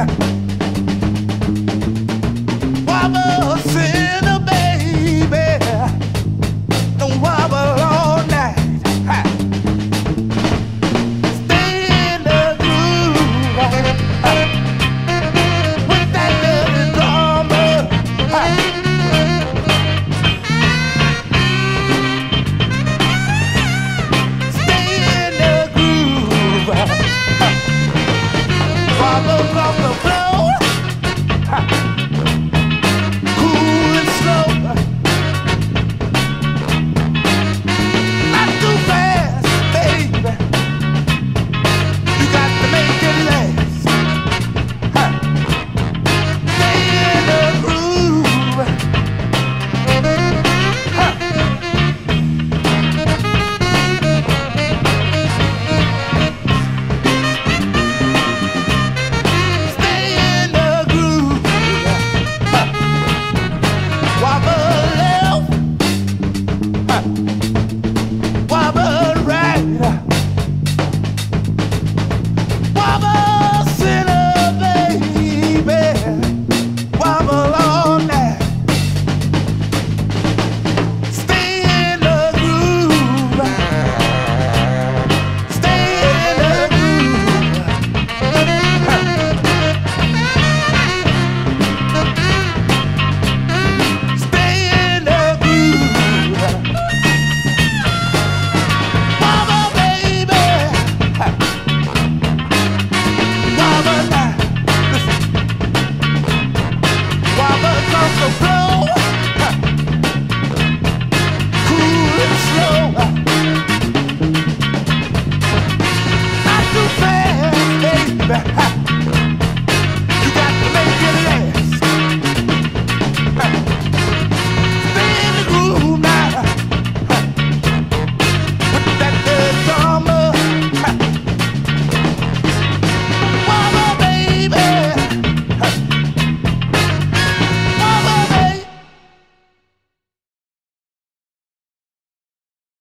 Ha!